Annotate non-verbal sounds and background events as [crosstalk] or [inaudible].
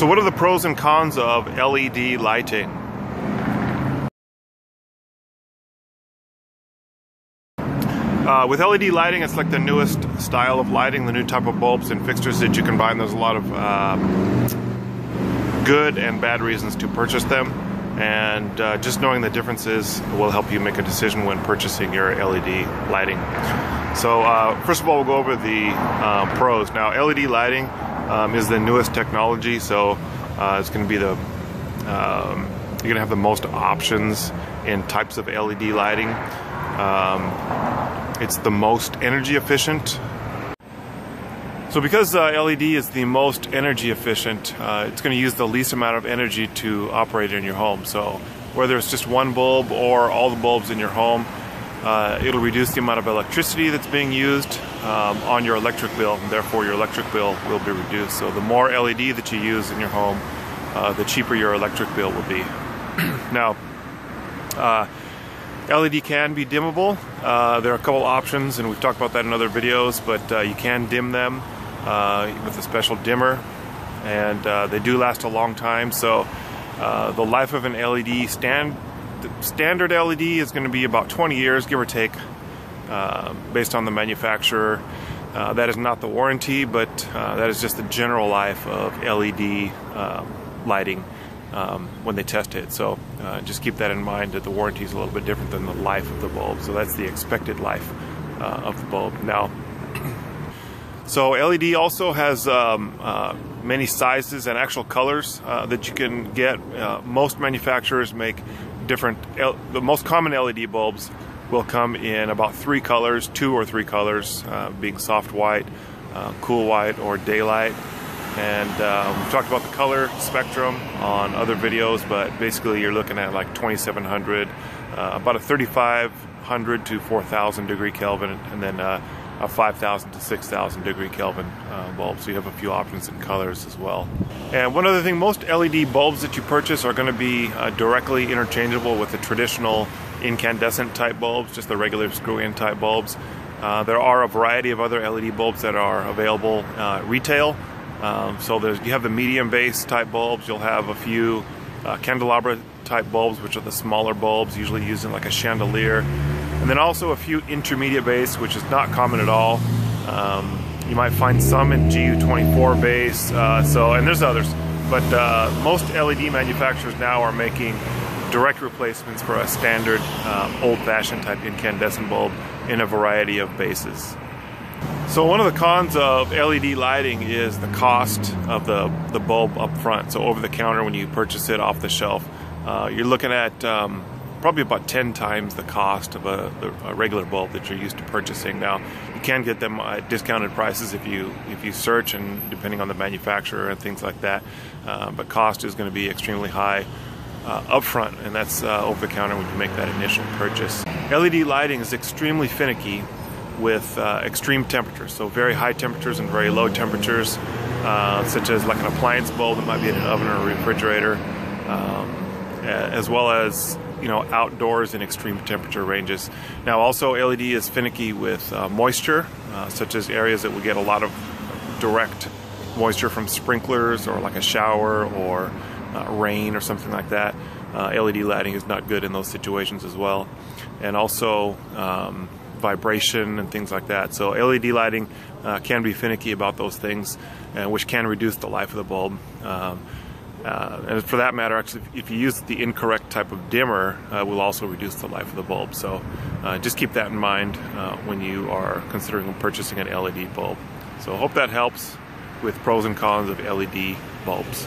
So what are the pros and cons of LED lighting? Uh, with LED lighting, it's like the newest style of lighting, the new type of bulbs and fixtures that you can buy, and there's a lot of uh, good and bad reasons to purchase them. And uh, just knowing the differences will help you make a decision when purchasing your LED lighting. So, uh, first of all, we'll go over the um, pros. Now, LED lighting um, is the newest technology, so uh, it's going to be the um, you're going to have the most options in types of LED lighting. Um, it's the most energy efficient. So because uh, LED is the most energy efficient, uh, it's going to use the least amount of energy to operate in your home. So whether it's just one bulb or all the bulbs in your home, uh, it'll reduce the amount of electricity that's being used um, on your electric bill, and therefore your electric bill will be reduced. So the more LED that you use in your home, uh, the cheaper your electric bill will be. [clears throat] now, uh, LED can be dimmable. Uh, there are a couple options, and we've talked about that in other videos, but uh, you can dim them uh, with a special dimmer, and uh, they do last a long time. So the life of an LED stand, the standard LED is going to be about 20 years, give or take, uh, based on the manufacturer. that is not the warranty, but that is just the general life of LED lighting um, when they test it. So uh, just keep that in mind that the warranty is a little bit different than the life of the bulb. So that's the expected life uh, of the bulb. Now, [clears throat] so LED also has um, uh, many sizes and actual colors uh, that you can get. Uh, most manufacturers make different. L- the most common LED bulbs will come in about three colors, two or three colors, uh, being soft white, cool white, or daylight. And uh, we've talked about the color spectrum on other videos but basically you're looking at like 2700 uh, about a 3500 to 4000 degree Kelvin and then uh, a 5000 to 6000 degree Kelvin uh, bulb. So you have a few options in colors as well. And one other thing most LED bulbs that you purchase are going to be uh, directly interchangeable with the traditional incandescent type bulbs just the regular screw in type bulbs uh, there are a variety of other LED bulbs that are available retail um, so you have the medium base type bulbs. You'll have a few uh, candelabra type bulbs, which are the smaller bulbs, usually used in like a chandelier. And then also a few intermediate base, which is not common at all. Um, you might find some in GU24 base. Uh, so and there's others, but uh, most LED manufacturers now are making direct replacements for a standard um, old-fashioned type incandescent bulb in a variety of bases. So one of the cons of LED lighting is the cost of the, the bulb up front. So over the counter when you purchase it off the shelf, uh, you're looking at um, probably about 10 times the cost of a, a, regular bulb that you're used to purchasing. Now, you can get them at discounted prices if you if you search and depending on the manufacturer and things like that. Uh, but cost is going to be extremely high uh, upfront, and that's uh, over the counter when you make that initial purchase. LED lighting is extremely finicky with uh, extreme temperatures, so very high temperatures and very low temperatures, uh, such as like an appliance bulb that might be in an oven or a refrigerator, um, as well as you know outdoors in extreme temperature ranges. Now, also LED is finicky with uh, moisture, uh, such as areas that would get a lot of direct moisture from sprinklers or like a shower or uh, rain or something like that. Uh, LED lighting is not good in those situations as well, and also. Um, vibration and things like that. So LED lighting uh, can be finicky about those things, uh, which can reduce the life of the bulb. Um, uh, and for that matter, actually, if you use the incorrect type of dimmer, uh, will also reduce the life of the bulb. So just keep that in mind when you are considering purchasing an LED bulb. So I hope that helps with pros and cons of LED bulbs.